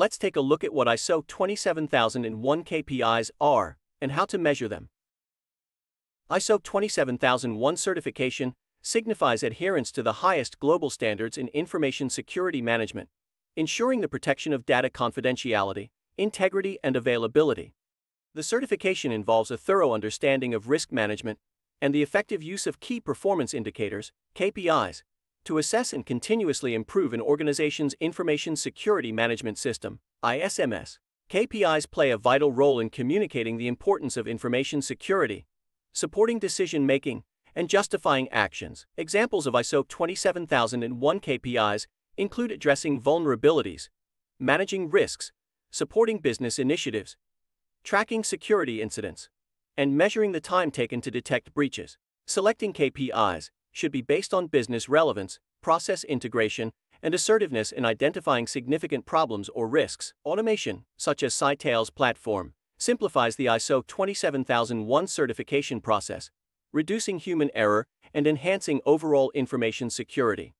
Let's take a look at what ISO 27001 KPIs are and how to measure them. ISO 27001 certification signifies adherence to the highest global standards in information security management, ensuring the protection of data confidentiality, integrity, and availability. The certification involves a thorough understanding of risk management and the effective use of key performance indicators, KPIs, to assess and continuously improve an organization's information security management system, ISMS. KPIs play a vital role in communicating the importance of information security, supporting decision making, and justifying actions. Examples of ISO 27001 KPIs include addressing vulnerabilities, managing risks, supporting business initiatives, tracking security incidents, and measuring the time taken to detect breaches. Selecting KPIs should be based on business relevance, process integration, and assertiveness in identifying significant problems or risks. Automation, such as Scytale's platform, simplifies the ISO 27001 certification process, reducing human error and enhancing overall information security.